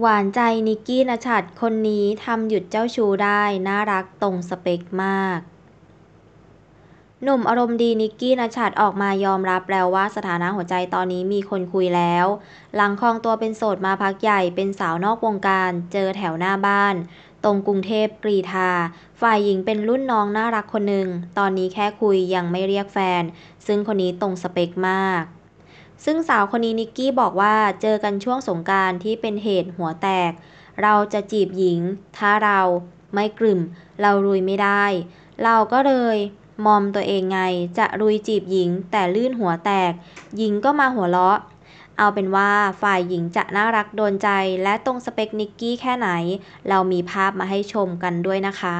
หวานใจนิกกี้ณชัดคนนี้ทำหยุดเจ้าชู้ได้ น่ารักตรงสเปคมาก หนุ่มอารมณ์ดีนิกกี้ณชัดออกมายอมรับแล้วว่าสถานะหัวใจตอนนี้มีคนคุยแล้ว หลังครองตัวเป็นโสดมาพักใหญ่เป็นสาวนอกวงการ เจอแถวหน้าบ้าน ตรงกรุงเทพกรีฑาฝ่ายหญิงเป็นรุ่นน้องน่ารักคนหนึ่ง ตอนนี้แค่คุยยังไม่เรียกแฟน ซึ่งคนนี้ตรงสเปคมาก ซึ่งสาวคนนี้นิกกี้บอกว่าเจอกันช่วงสงกานต์ที่เป็นเหตุหัวแตก เราจะจีบหญิง ถ้าเราไม่กลุ่ม เรารุยไม่ได้ เราก็เลยมอมตัวเองไงจะรุยจีบหญิง แต่ลื่นหัวแตก หญิงก็มาหัวเราะ เอาเป็นว่าฝ่ายหญิงจะน่ารักโดนใจและตรงสเปคนิกกี้แค่ไหน เรามีภาพมาให้ชมกันด้วยนะคะ